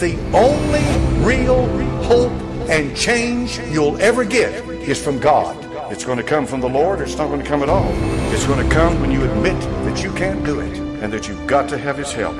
The only real hope and change you'll ever get is from God. It's going to come from the Lord, or it's not going to come at all. It's going to come when you admit that you can't do it and that you've got to have His help.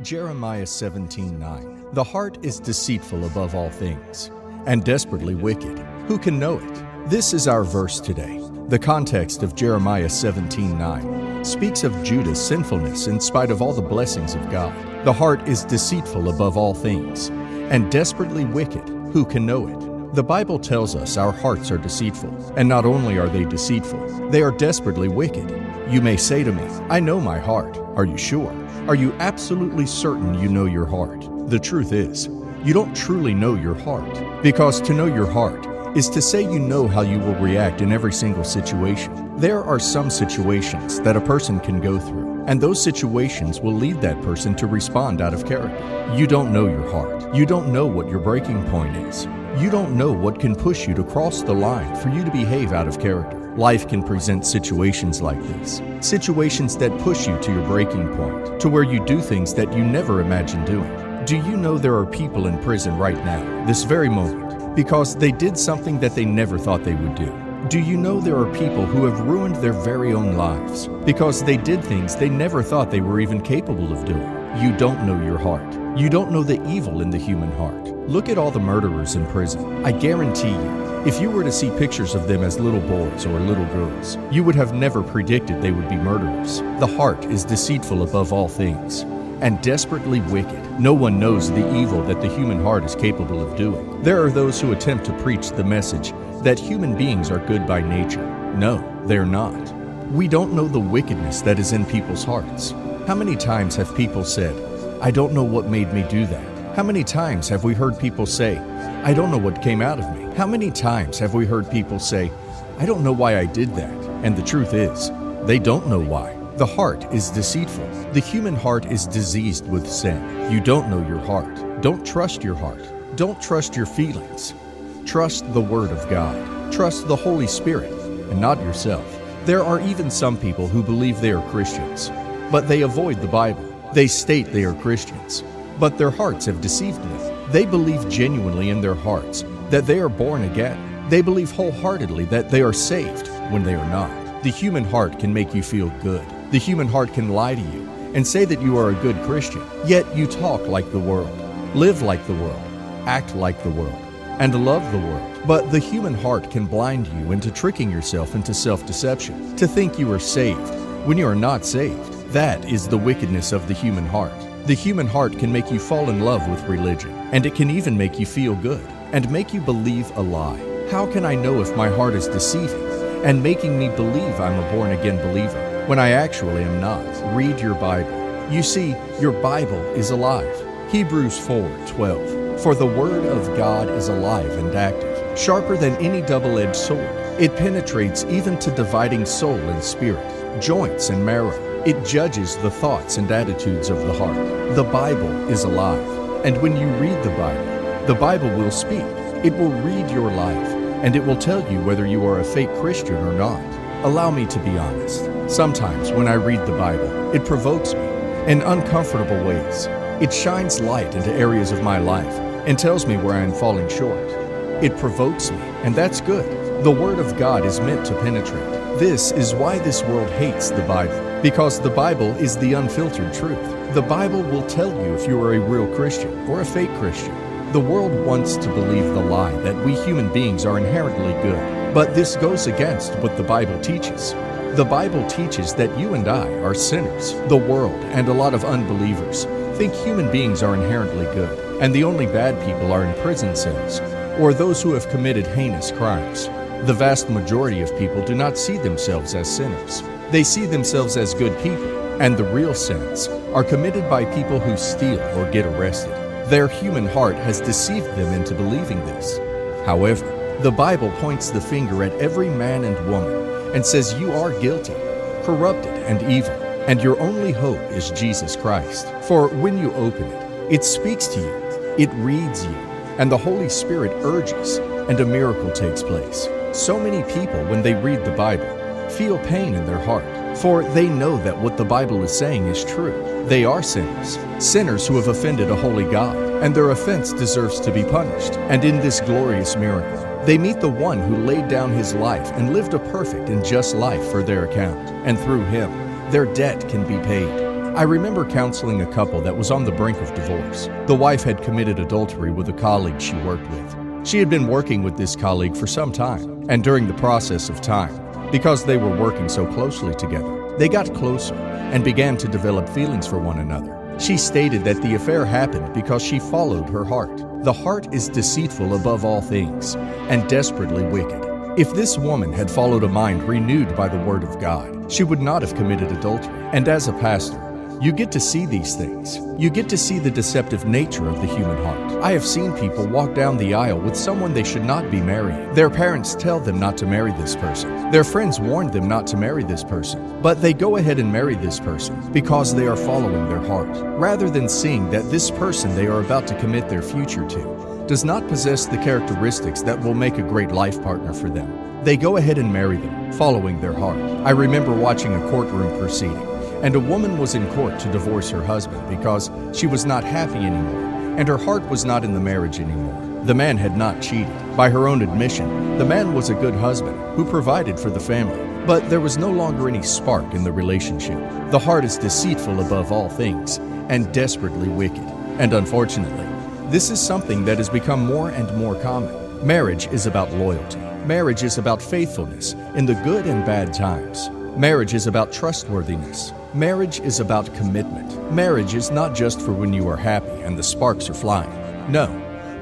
Jeremiah 17:9 The heart is deceitful above all things and desperately wicked. Who can know it? This is our verse today. The context of Jeremiah 17:9 speaks of Judah's sinfulness in spite of all the blessings of God. The heart is deceitful above all things and desperately wicked. Who can know it? The Bible tells us our hearts are deceitful, and not only are they deceitful, they are desperately wicked. You may say to me, I know my heart. Are you sure? Are you absolutely certain you know your heart? The truth is, you don't truly know your heart, because to know your heart is to say you know how you will react in every single situation. There are some situations that a person can go through, and those situations will lead that person to respond out of character. You don't know your heart. You don't know what your breaking point is. You don't know what can push you to cross the line for you to behave out of character. Life can present situations like this situations that push you to your breaking point, to where you do things that you never imagined doing. Do you know there are people in prison right now, this very moment, because they did something that they never thought they would do? Do you know there are people who have ruined their very own lives because they did things they never thought they were even capable of doing? You don't know your heart. You don't know the evil in the human heart. Look at all the murderers in prison. I guarantee you, if you were to see pictures of them as little boys or little girls, you would have never predicted they would be murderers. The heart is deceitful above all things and desperately wicked. No one knows the evil that the human heart is capable of doing. There are those who attempt to preach the message that human beings are good by nature. No, they're not. We don't know the wickedness that is in people's hearts. How many times have people said, I don't know what made me do that? How many times have we heard people say, I don't know what came out of me? How many times have we heard people say, I don't know why I did that? And the truth is, they don't know why. The heart is deceitful. The human heart is diseased with sin. You don't know your heart. Don't trust your heart. Don't trust your feelings. Trust the Word of God. Trust the Holy Spirit and not yourself. There are even some people who believe they are Christians, but they avoid the Bible. They state they are Christians, but their hearts have deceived them. They believe genuinely in their hearts that they are born again. They believe wholeheartedly that they are saved when they are not. The human heart can make you feel good. The human heart can lie to you and say that you are a good Christian, yet you talk like the world, live like the world, act like the world, and love the world. But the human heart can blind you into tricking yourself into self deception, to think you are saved when you are not saved. That is the wickedness of the human heart. The human heart can make you fall in love with religion, and it can even make you feel good and make you believe a lie. How can I know if my heart is deceiving and making me believe I'm a born again believer when I actually am not? Read your Bible. You see, your Bible is alive. Hebrews 4:12. For the word of God is alive and active, sharper than any double-edged sword. It penetrates even to dividing soul and spirit, joints and marrow. It judges the thoughts and attitudes of the heart. The Bible is alive, and when you read the Bible, the Bible will speak. It will read your life, and it will tell you whether you are a fake Christian or not. Allow me to be honest. Sometimes when I read the Bible, it provokes me in uncomfortable ways. It shines light into areas of my life and tells me where I am falling short. It provokes me, and that's good. The Word of God is meant to penetrate. This is why this world hates the Bible, because the Bible is the unfiltered truth. The Bible will tell you if you are a real Christian or a fake Christian. The world wants to believe the lie that we human beings are inherently good, but this goes against what the Bible teaches. The Bible teaches that you and I are sinners. The world and a lot of unbelievers think human beings are inherently good, and the only bad people are in prison cells or those who have committed heinous crimes. The vast majority of people do not see themselves as sinners. They see themselves as good people, and the real sins are committed by people who steal or get arrested. Their human heart has deceived them into believing this. However, the Bible points the finger at every man and woman and says you are guilty, corrupted, and evil, and your only hope is Jesus Christ. For when you open it, it speaks to you, it reads you, and the Holy Spirit urges, and a miracle takes place. So many people, when they read the Bible, feel pain in their heart For they know that what the Bible is saying is true. They are sinners, sinners who have offended a holy God, and their offense deserves to be punished. And in this glorious miracle, they meet the one who laid down his life and lived a perfect and just life for their account, and through him, their debt can be paid. I remember counseling a couple that was on the brink of divorce. The wife had committed adultery with a colleague she worked with. She had been working with this colleague for some time, and during the process of time, because they were working so closely together, they got closer and began to develop feelings for one another. She stated that the affair happened because she followed her heart. The heart is deceitful above all things and desperately wicked. If this woman had followed a mind renewed by the Word of God, she would not have committed adultery. And as a pastor, you get to see these things. You get to see the deceptive nature of the human heart. I have seen people walk down the aisle with someone they should not be marrying. Their parents tell them not to marry this person. Their friends warn them not to marry this person. But they go ahead and marry this person because they are following their heart, rather than seeing that this person they are about to commit their future to does not possess the characteristics that will make a great life partner for them. They go ahead and marry them, following their heart. I remember watching a courtroom proceeding and a woman was in court to divorce her husband because she was not happy anymore and her heart was not in the marriage anymore. The man had not cheated. By her own admission, the man was a good husband who provided for the family. But there was no longer any spark in the relationship. The heart is deceitful above all things and desperately wicked. And unfortunately, this is something that has become more and more common. Marriage is about loyalty. Marriage is about faithfulness in the good and bad times. Marriage is about trustworthiness. Marriage is about commitment. Marriage is not just for when you are happy and the sparks are flying. No,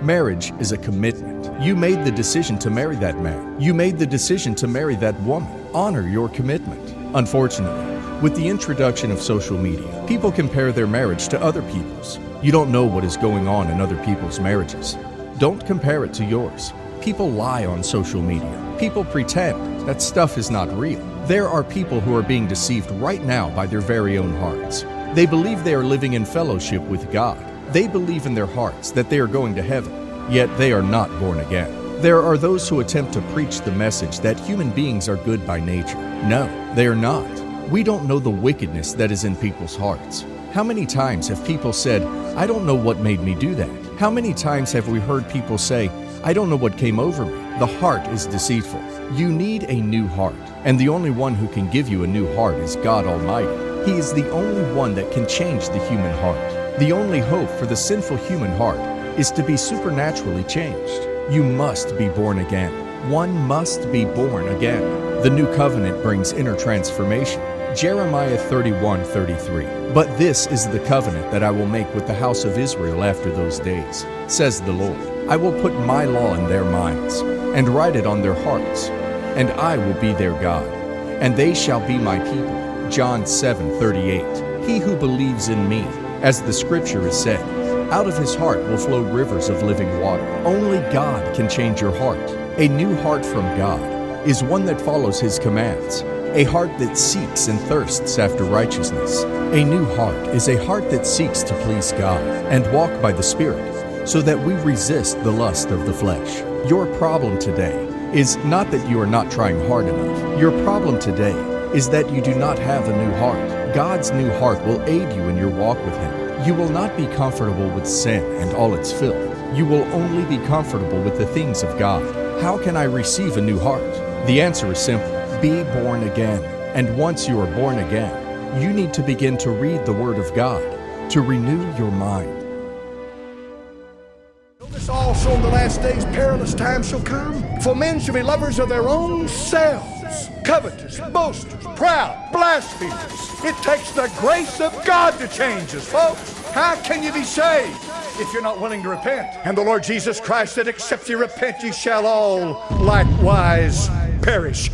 marriage is a commitment. You made the decision to marry that man. You made the decision to marry that woman. Honor your commitment. Unfortunately, with the introduction of social media, people compare their marriage to other people's. You don't know what is going on in other people's marriages. Don't compare it to yours. People lie on social media. People pretend that stuff is not real. There are people who are being deceived right now by their very own hearts. They believe they are living in fellowship with God. They believe in their hearts that they are going to heaven, yet they are not born again. There are those who attempt to preach the message that human beings are good by nature. No, they are not. We don't know the wickedness that is in people's hearts. How many times have people said, I don't know what made me do that? How many times have we heard people say, I don't know what came over me? The heart is deceitful. You need a new heart, and the only one who can give you a new heart is God Almighty. He is the only one that can change the human heart. The only hope for the sinful human heart is to be supernaturally changed. You must be born again. One must be born again. The new covenant brings inner transformation. Jeremiah 31 33. But this is the covenant that I will make with the house of Israel after those days, says the Lord. I will put my law in their minds, and write it on their hearts, and I will be their God, and they shall be my people. John 7 38. He who believes in me, as the scripture is said, out of his heart will flow rivers of living water. Only God can change your heart. A new heart from God is one that follows his commands a heart that seeks and thirsts after righteousness. A new heart is a heart that seeks to please God and walk by the Spirit, so that we resist the lust of the flesh. Your problem today is not that you are not trying hard enough. Your problem today is that you do not have a new heart. God's new heart will aid you in your walk with Him. You will not be comfortable with sin and all its filth. You will only be comfortable with the things of God. How can I receive a new heart? The answer is simple be born again. And once you are born again, you need to begin to read the Word of God to renew your mind. Last days perilous times shall come. For men shall be lovers of their own selves, covetous, boasters, proud, blasphemers. It takes the grace of God to change us, folks. How can you be saved if you're not willing to repent? And the Lord Jesus Christ said, Except ye repent, ye shall all likewise perish.